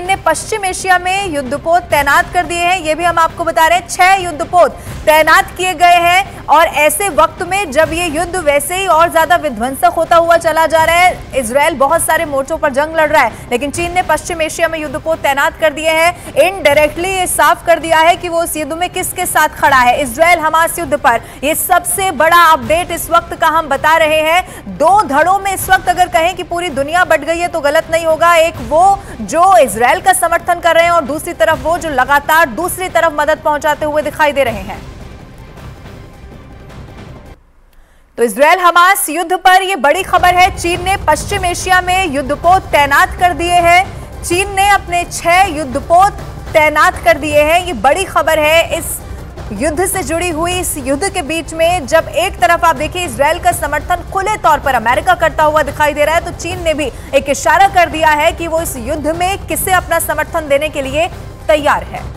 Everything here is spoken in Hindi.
चीन ने पश्चिम एशिया में युद्धपोत तैनात कर दिए हैं। ये भी हम आपको बता रहे हैं, छह युद्धपोत तैनात किए गए हैं और ऐसे वक्त में जब ये युद्ध वैसे ही और ज़्यादा विध्वंसक होता हुआ चला जा रहा है इसराइल बहुत सारे मोर्चों पर जंग लड़ रहा है, लेकिन चीन ने पश्चिम एशिया में युद्ध को तैनात कर दिए हैं। इनडायरेक्टली ये साफ़ कर दिया है कि वो उस युद्ध में किसके साथ खड़ा है। इसराइल हमास युद्ध पर ये सबसे बड़ा अपडेट इस वक्त का हम बता रहे हैं। दो धड़ों में इस वक्त अगर कहें कि पूरी दुनिया बढ़ गई है तो गलत नहीं होगा। एक वो जो इसराइल का समर्थन कर रहे हैं और दूसरी तरफ़ वो जो लगातार दूसरी तरफ़ मदद पहुंचाते हुए दिखाई दे रहे हैं। तो इसराइल हमास युद्ध पर यह बड़ी खबर है। चीन ने पश्चिम एशिया में युद्धपोत तैनात कर दिए हैं। चीन ने अपने छह युद्धपोत तैनात कर दिए हैं। ये बड़ी खबर है। इस युद्ध से जुड़ी हुई, इस युद्ध के बीच में जब एक तरफ़ आप देखिए इसराइल का समर्थन खुले तौर पर अमेरिका करता हुआ दिखाई दे रहा है तो चीन ने भी एक इशारा कर दिया है कि वो इस युद्ध में किसे अपना समर्थन देने के लिए तैयार है।